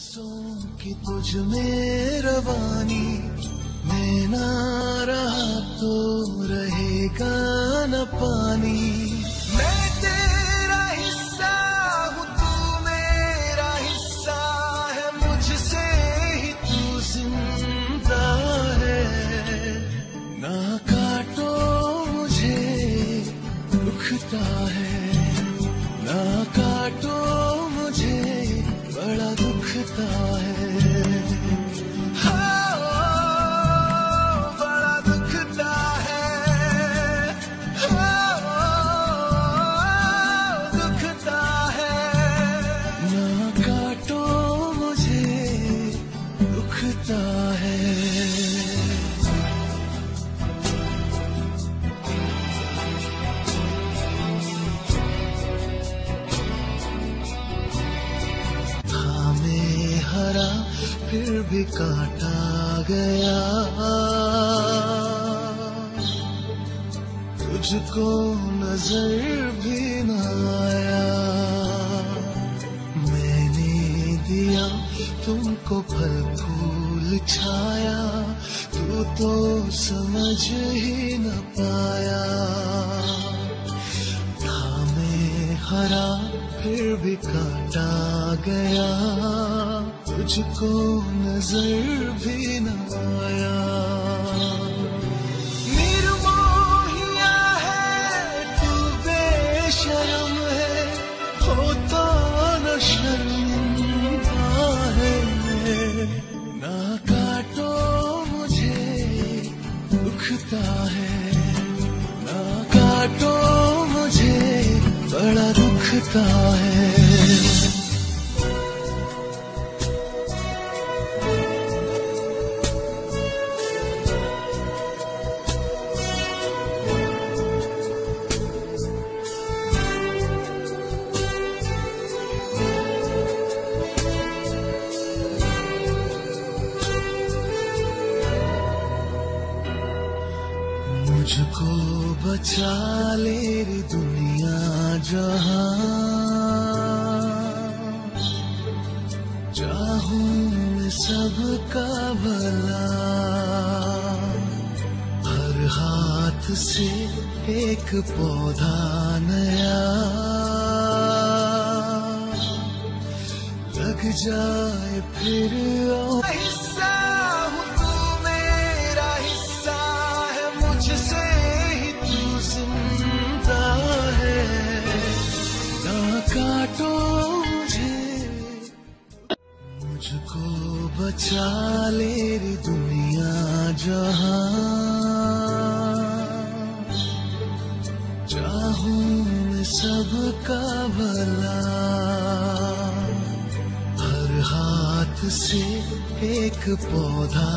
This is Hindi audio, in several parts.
सांसों की तुझ में रवानी मैं ना रहा तो रहेगा। दुखता है। हाँ, बड़ा दुखता है। हाँ, है। ना काटो मुझे दुखता भी काटा गया। तुझको नज़र भी न आया। मैंने दिया तुमको फल फूल छाया। तू तो समझ ही न पाया। था में हरा फिर भी काटा गया। तुझको नज़र भी न आया। है, तू है, होता न है मुझे है। ना काटो मुझे, बड़ा दुखता है। मुझको बचा ले रे दुनिया जहाँ। चाहूँ सबका भला। हर हाथ से एक पौधा नया। लग जाए फिर और बचा ले रे दुनिया जहाँ चाहूँ सबका भला। हर हाथ से एक पौधा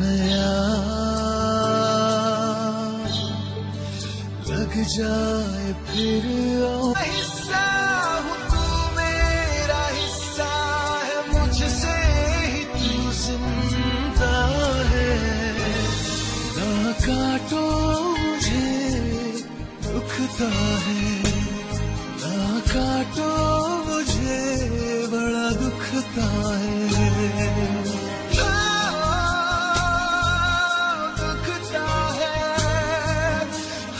नया। लग जाए फिर हिस्सा बड़ा है।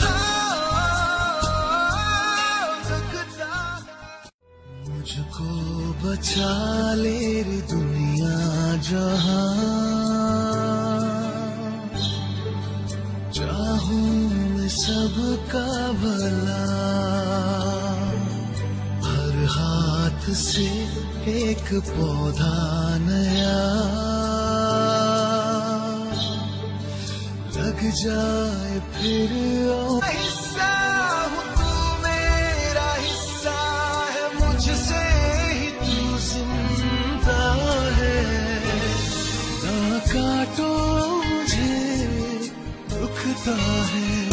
हाँ, दुखता है। मुझको बचा ले दुनिया जहाँ। चाहूँ सबका भला। से एक पौधा नया। लग जाए फिर हिस्सा मेरा हिस्सा है, मुझसे तू है। काटो मुझे, दुखता है।